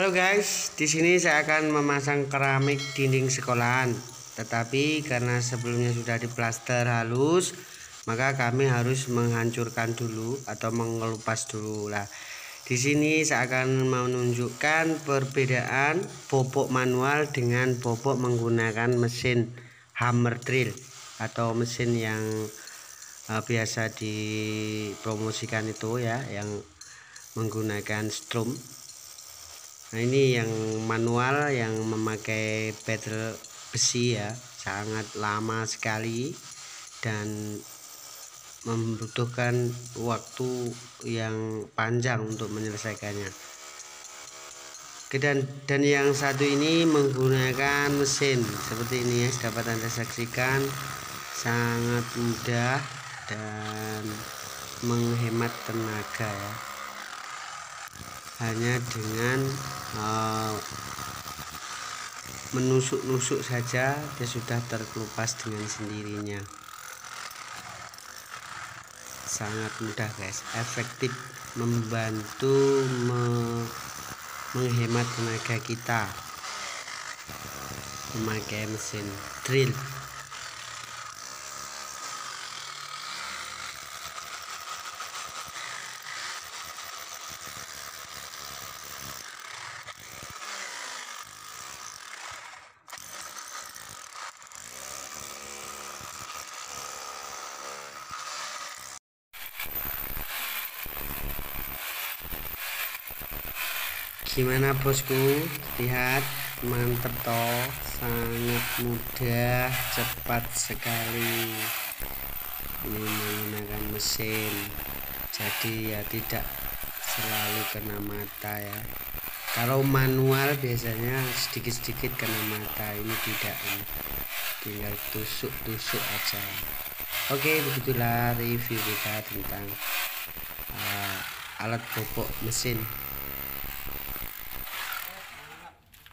Halo guys, di sini saya akan memasang keramik dinding sekolahan. Tetapi karena sebelumnya sudah diplaster halus, maka kami harus menghancurkan dulu atau mengelupas dulu lah. Di sini saya akan menunjukkan perbedaan bobok manual dengan bobok menggunakan mesin hammer drill atau mesin yang uh, biasa dipromosikan itu ya, yang menggunakan strum nah ini yang manual yang memakai pedal besi ya sangat lama sekali dan membutuhkan waktu yang panjang untuk menyelesaikannya. Dan dan yang satu ini menggunakan mesin seperti ini ya dapat anda saksikan. Sangat mudah dan menghemat tenaga ya hanya dengan uh, menusuk-nusuk saja dia sudah terkelupas dengan sendirinya. Sangat mudah guys. Efektif membantu me menghemat tenaga kita. Memakai mesin drill gimana bosku? Lihat mantep toh. Sangat mudah cepat sekali. Ini menggunakan mesin. Jadi ya tidak selalu kena mata ya. Kalau manual biasanya sedikit-sedikit kena mata. Ini tidak ini tinggal tusuk-tusuk aja. Oke begitulah review kita tentang uh, alat pokok mesin